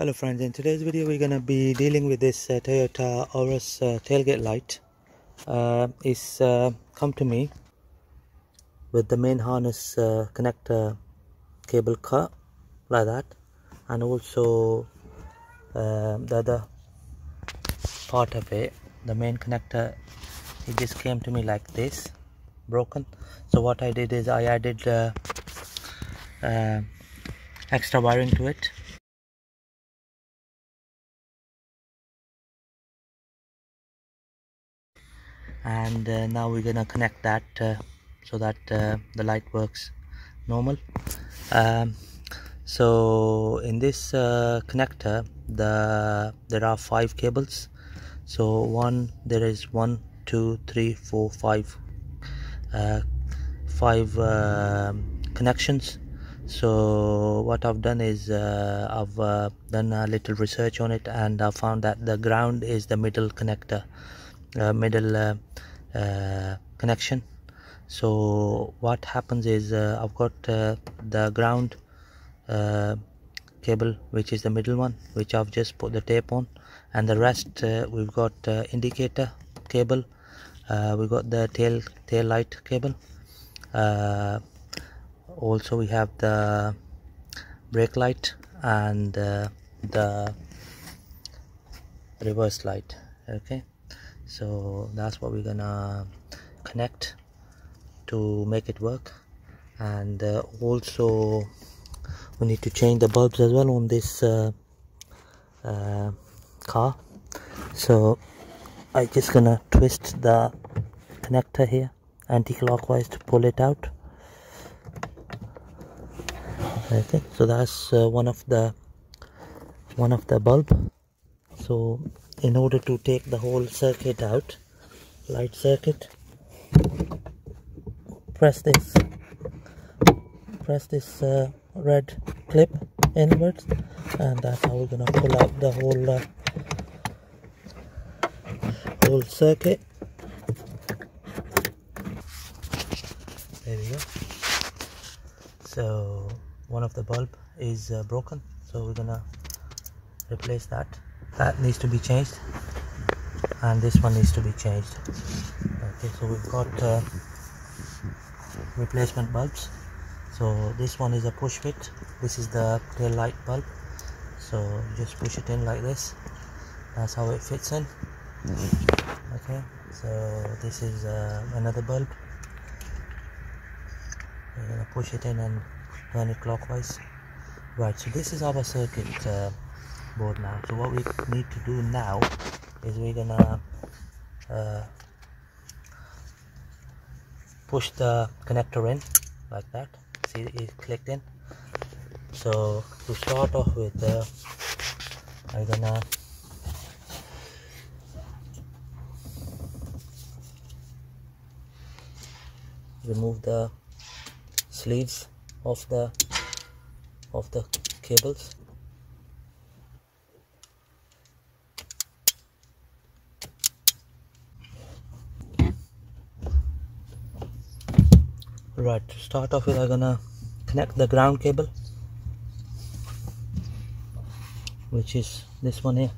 Hello friends, in today's video we're going to be dealing with this uh, Toyota Auris uh, tailgate light. Uh, it's uh, come to me with the main harness uh, connector cable cut like that and also uh, the other part of it, the main connector, it just came to me like this, broken. So what I did is I added extra wiring to it and uh, now we're gonna connect that uh, so that uh, the light works normal. Um, so in this uh, connector the there are five cables. So one there is one two three four five uh, five um, connections. So what I've done is uh, I've done a little research on it and I found that the ground is the middle connector. uh, middle uh, uh, connection. So what happens is I've got the ground cable which is the middle one which I've just put the tape on. And the rest we've got indicator cable we got the tail tail light cable. Uh, also we have the brake light and uh, the reverse light okay so that's what we're gonna connect to make it work. And uh, also we need to change the bulbs as well on this uh, uh, car. So I'm just gonna twist the connector here anti-clockwise to pull it out. Okay so that's uh, one of the one of the bulb. So in order to take the whole circuit out light circuit. Press this. Press this uh, red clip inwards and that's how we're gonna pull out the whole uh, whole circuit. There we go. So one of the bulb is uh, broken so we're gonna replace that that needs to be changed. And this one needs to be changed. Okay so we've got uh, replacement bulbs. So this one is a push fit. This is the tail light bulb. So just push it in like this. That's how it fits in. Okay so this is uh, another bulb. We're gonna push it in and turn it clockwise. Right so this is our circuit uh, board now. So what we need to do now is we're gonna uh, push the connector in like that. See it clicked in. So to start off with uh, I'm gonna remove the sleeves of the of the cables right to start off with I'm gonna connect the ground cable which is this one here.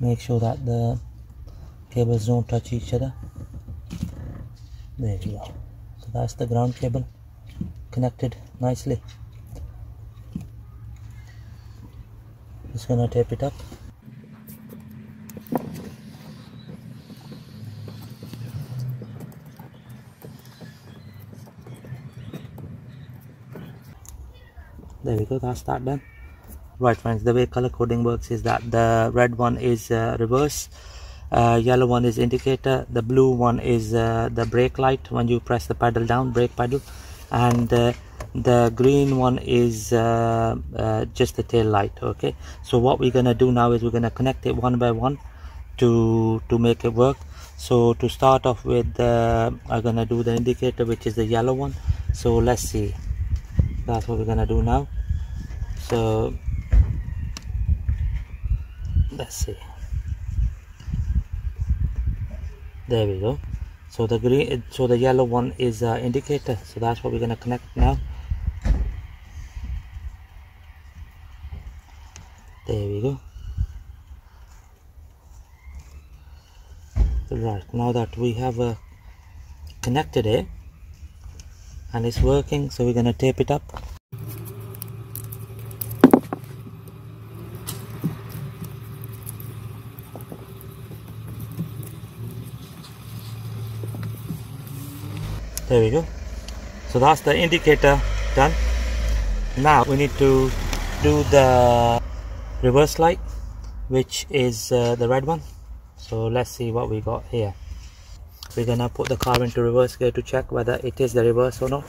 Make sure that the cables don't touch each other. There you go so that's the ground cable connected nicely. Just gonna tape it up there we go that's that done right friends the way color coding works is that the red one is uh, reverse uh, yellow one is indicator the blue one is uh, the brake light when you press the pedal down brake pedal and uh, the green one is uh, uh, just the tail light okay? So what we're gonna do now is we're gonna connect it one by one to to make it work. So to start off with i'm gonna do the indicator which is the yellow one. So let's see that's what we're gonna do now. So let's see. There we go. So the green so the yellow one is uh, indicator. So that's what we're gonna connect now. There we go. Right now that we have uh, connected it and it's working so we're gonna tape it up. There we go. So that's the indicator done. Now we need to do the reverse light which is uh, the red one. So let's see what we got here we're gonna put the car into reverse gear to check whether it is the reverse or not.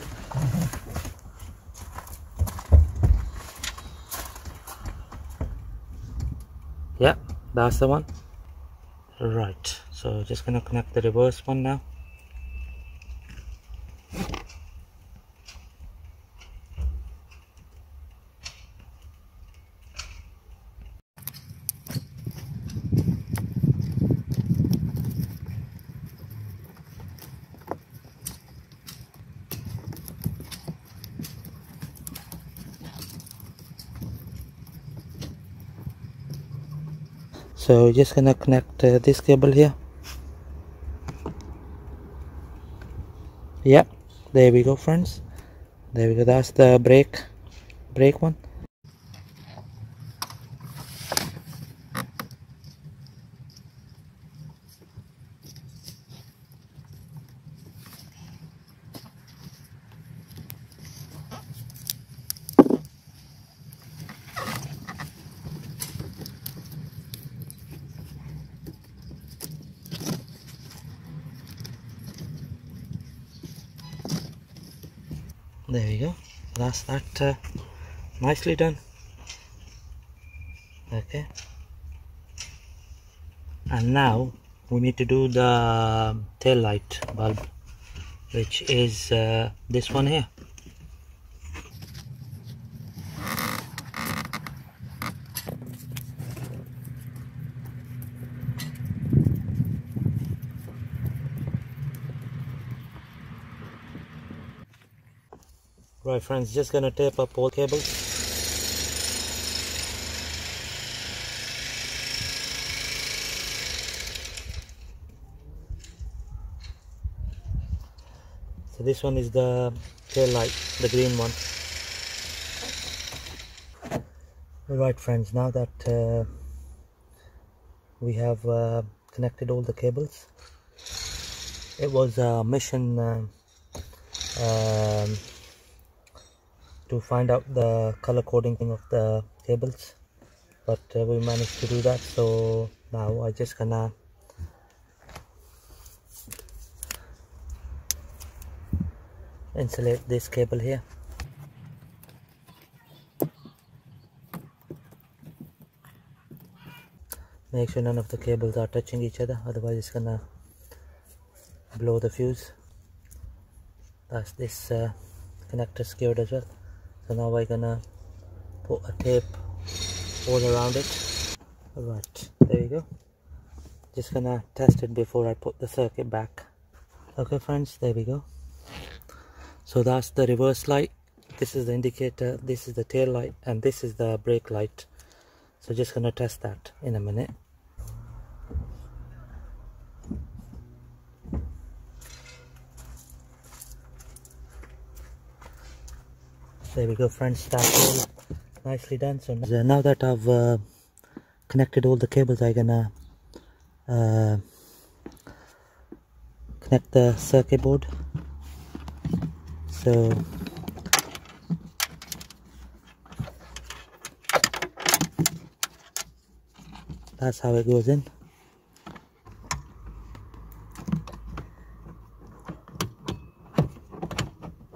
Yeah that's the one. Right so just gonna connect the reverse one now so just gonna connect uh, this cable here. Yeah there we go friends. There we go that's the brake brake one there we go. That's that uh, nicely done. Okay. And now we need to do the tail light bulb which is uh, this one here right friends just gonna tape up all cables. So this one is the tail light the green one. Alright friends now that uh, we have uh, connected all the cables it was a mission uh, um, to find out the color coding of the cables. But uh, we managed to do that so now I just gonna insulate this cable here. Make sure none of the cables are touching each other otherwise it's gonna blow the fuse. That's this uh, connector secured as well so now we're gonna put a tape all around it. Right there you go. Just gonna test it before I put the circuit back. Okay friends there we go. So that's the reverse light. This is the indicator this is the tail light and this is the brake light. So just gonna test that in a minute there we go friends. That's all. Nicely done so now that I've uh, connected all the cables I'm gonna uh, connect the circuit board. So that's how it goes in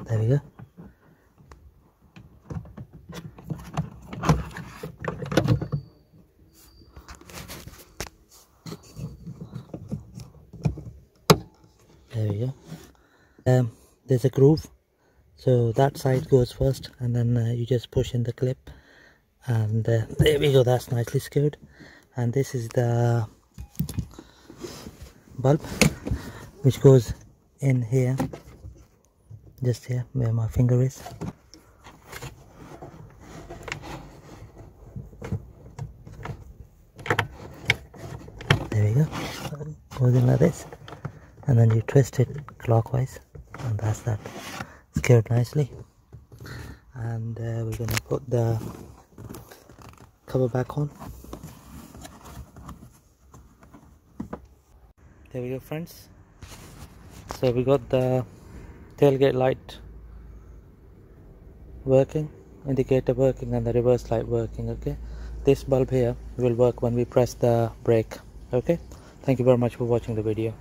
there we go there we go. Um, there's a groove. So that side goes first and then uh, you just push in the clip. And uh, there we go that's nicely secured and this is the bulb which goes in here. Just here where my finger is. There we go. Goes in like this and then you twist it clockwise and that's that. Secured nicely. And uh, we're gonna put the cover back on. There we go friends. So we got the tailgate light working indicator working and the reverse light working okay? This bulb here will work when we press the brake okay? Thank you very much for watching the video